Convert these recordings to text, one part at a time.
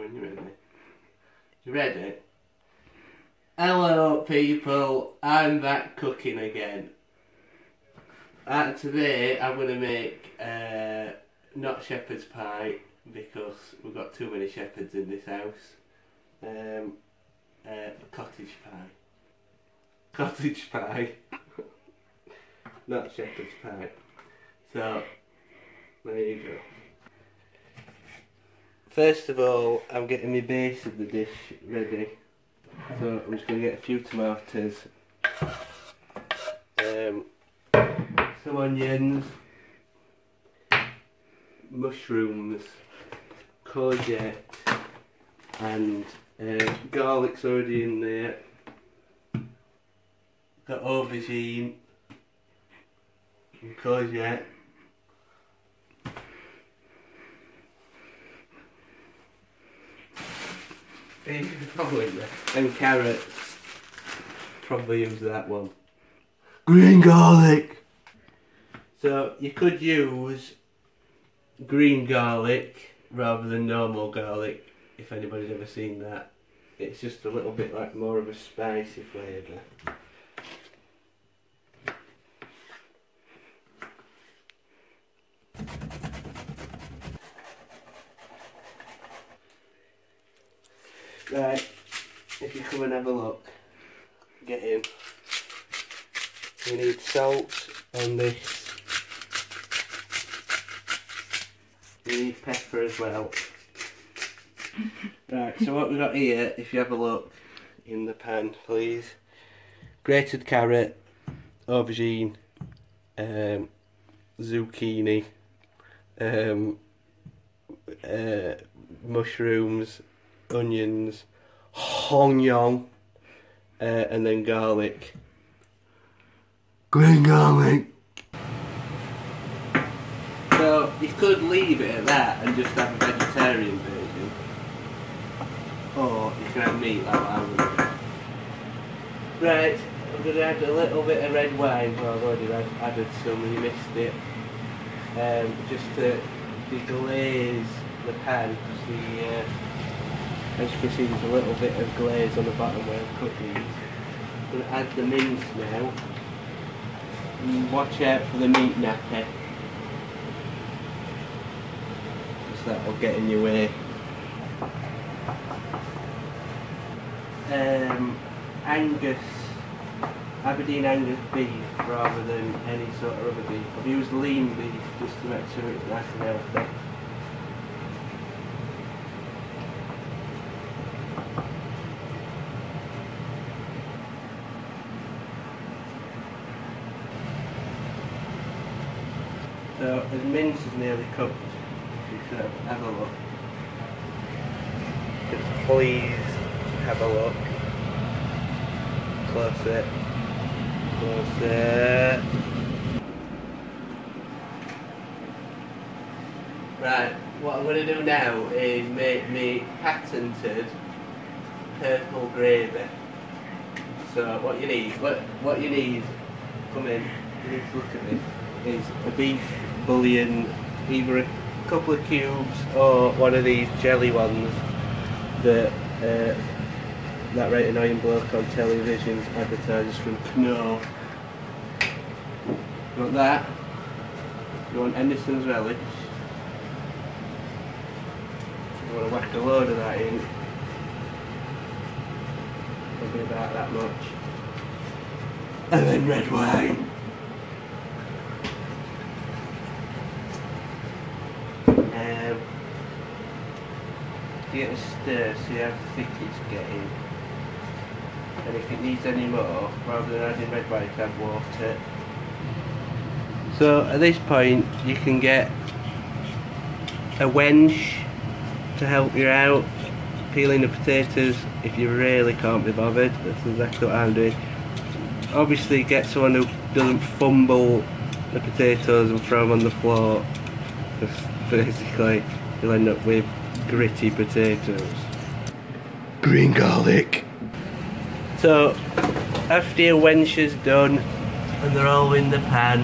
You ready? Hello people, I'm back cooking again. Uh, today I'm going to make uh, not shepherd's pie because we've got too many shepherds in this house. Um, uh, cottage pie. Cottage pie. not shepherd's pie. So, there you go. First of all, I'm getting the base of the dish ready. So I'm just going to get a few tomatoes, um, some onions, mushrooms, courgette, and uh, garlic's already in there. Got aubergine, Probably And carrots. Probably use that one. Green garlic. So you could use green garlic rather than normal garlic if anybody's ever seen that. It's just a little bit like more of a spicy flavour. Right, if you come and have a look, get in. You need salt on this. You need pepper as well. right, so what we've got here, if you have a look in the pan, please. Grated carrot, aubergine, um, zucchini, um, uh, mushrooms, onions, onion, uh, and then garlic. Green garlic. So you could leave it at that and just have a vegetarian version. Or you can have meat like to do. Right, I'm going to add a little bit of red wine. Well, I've already added some and you missed it. Um, just to deglaze the pan because the uh, as you can see there's a little bit of glaze on the bottom where I'm cooking. I'm going to add the mince now. And watch out for the meat nappy. Because that will get in your way. Um, Angus, Aberdeen Angus beef rather than any sort of other beef. I've used lean beef just to make sure it's nice and healthy. So the mince is nearly cooked. So have a look. Just please have a look. Close it. Close it. Right, what I'm going to do now is make me patented purple gravy. So what you need, what what you need, come in, you need to look at this, is a beef bouillon, either a couple of cubes or one of these jelly ones that uh, that right annoying bloke on television advertises from Knorr. You want that? You want Henderson's relish? You want to whack a load of that in? Probably about that much. And then red wine. Um, get a stir, see how thick it's getting. And if it needs any more, rather than adding red wine, add water. So at this point, you can get a wench to help you out peeling the potatoes if you really can't be bothered. That's exactly what I'm doing. Obviously, get someone who doesn't fumble the potatoes and throw them on the floor. Because basically, you'll end up with gritty potatoes. Green garlic. So, after your wench is done and they're all in the pan,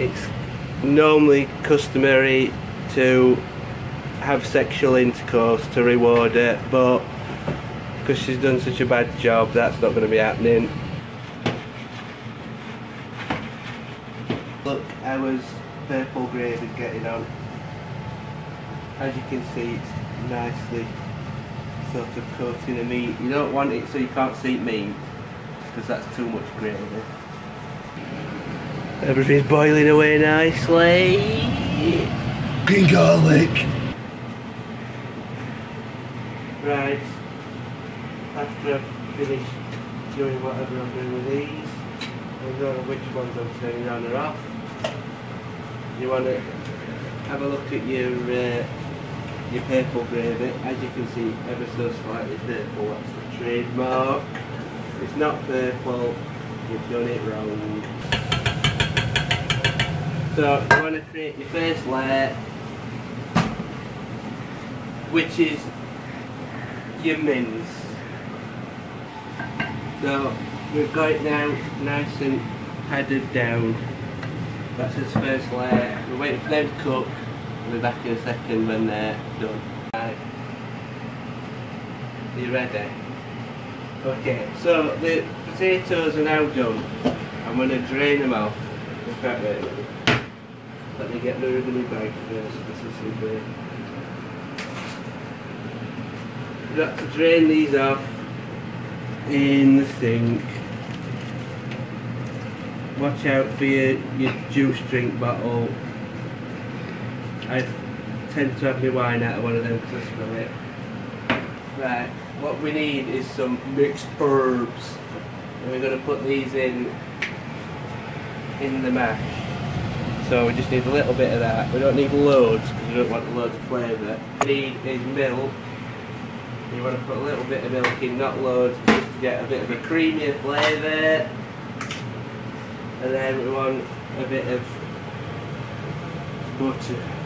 it's normally customary to have sexual intercourse to reward it, but because she's done such a bad job, that's not going to be happening. Look, I was purple gravy getting on. As you can see, it's nicely sort of coating the meat. You don't want it so you can't see meat, because that's too much gravy. Everything's boiling away nicely. Green garlic. Right. After I've finished doing whatever I'm doing with these, I don't know which ones I'm turning on or off. You want to have a look at your uh, your purple gravy. As you can see, ever so slightly purple. That's the trademark. It's not purple. You've done it wrong. So you want to create your first layer, which is your mince. So we've got it now nice and padded down. That's his first layer. We're waiting for them to cook. We'll be back in a second when they're done. Right. Are you ready? Okay, so the potatoes are now done. I'm going to drain them off. Let me get of my bag first. This is something. You've got to drain these off in the sink. Watch out for your, your juice drink bottle. I tend to have my wine out of one of them because I smell it. Right, what we need is some mixed herbs. And we're going to put these in in the mash. So we just need a little bit of that. We don't need loads because we don't want loads of flavour. We need is milk. You want to put a little bit of milk in, not loads, just to get a bit of a creamier flavour. And then we want a bit of butter.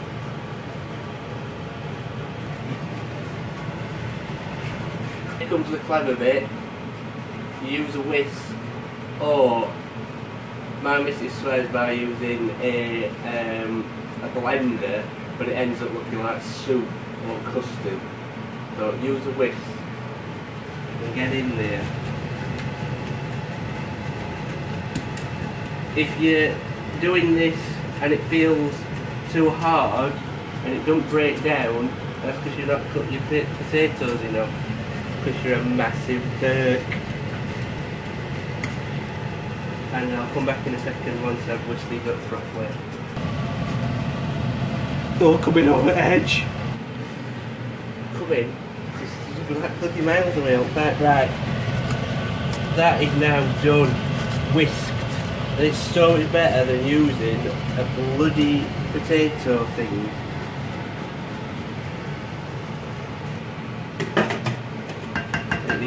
Comes the clever bit. You use a whisk or my missus swears by using a, um, a blender, but it ends up looking like soup or custard. So use a whisk and get in there. If you're doing this and it feels too hard and it don't break down, that's because you're not cutting your potatoes enough. Because you're a massive Turk and I'll come back in a second once I've whisked these up properly. Oh, coming over edge. Come in. Just like flipping miles away that. Right. That is now done. Whisked. And it's so much better than using a bloody potato thing. Like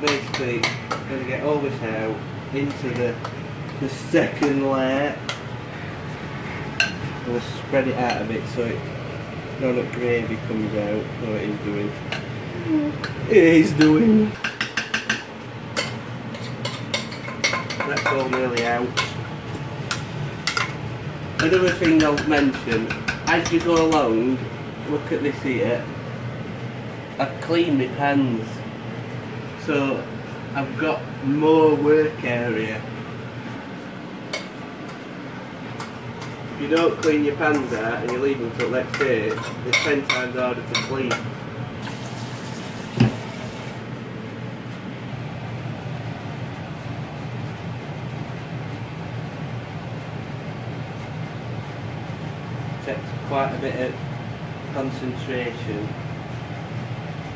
this. I'm going to get all this out into the, the second layer. I'm going to spread it out a bit so it, of the gravy comes out. No, it is doing. It is doing. That's all nearly out. Another thing I'll mention, as you go along, look at this here, I've cleaned my pans. So I've got more work area. If you don't clean your pans out and you leave them until next day, it's 10 times harder to clean. takes quite a bit of concentration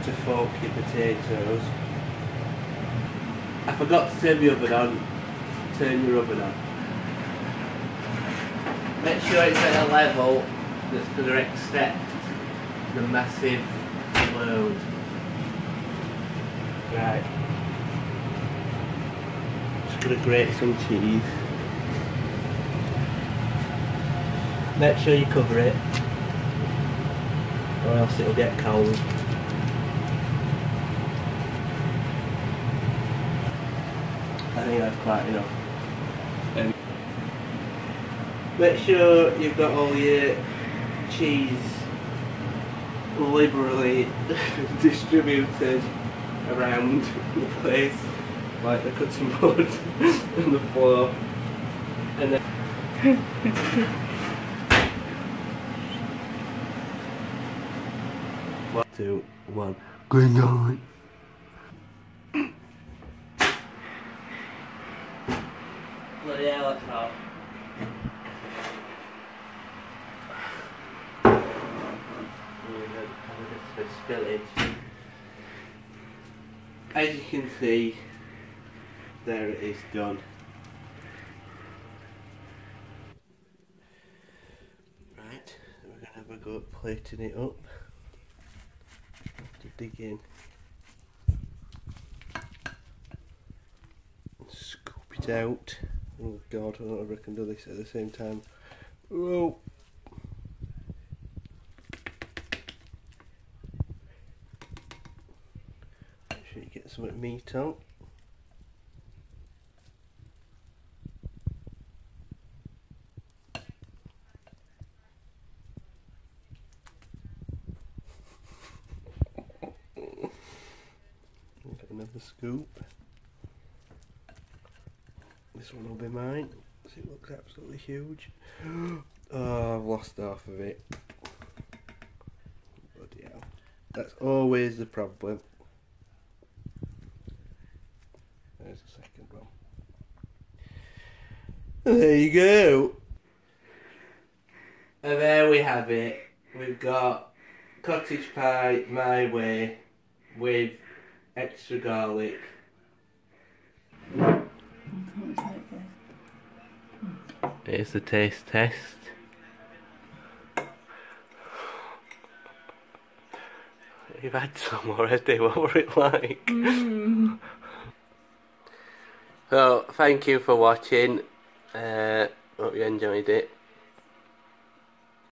to fork your potatoes. I forgot to turn the oven on. Turn your oven on. Make sure it's at a level that's going to accept the massive load. Right. Just going to grate some cheese. Make sure you cover it or else it'll get cold. I think that's quite enough. Um, make sure you've got all your cheese liberally distributed around the place, like the cutting board and the floor. And then One, two, one. Going on. Well, yeah, let's spillage. As you can see, there it is done. Right, we're going to have a go at plating it up. Have To dig in. Scoop it out. Oh god, I don't know if I can do this at the same time. Oh! Make sure you get some meat out. Get another scoop. This one will be mine. See, it looks absolutely huge. Oh, I've lost half of it. Bloody hell. That's always the problem. There's a second one. There you go. And there we have it. We've got cottage pie my way with extra garlic. Here's the taste test. You've had some already, what were it like? So, thank you for watching. Uh, hope you enjoyed it.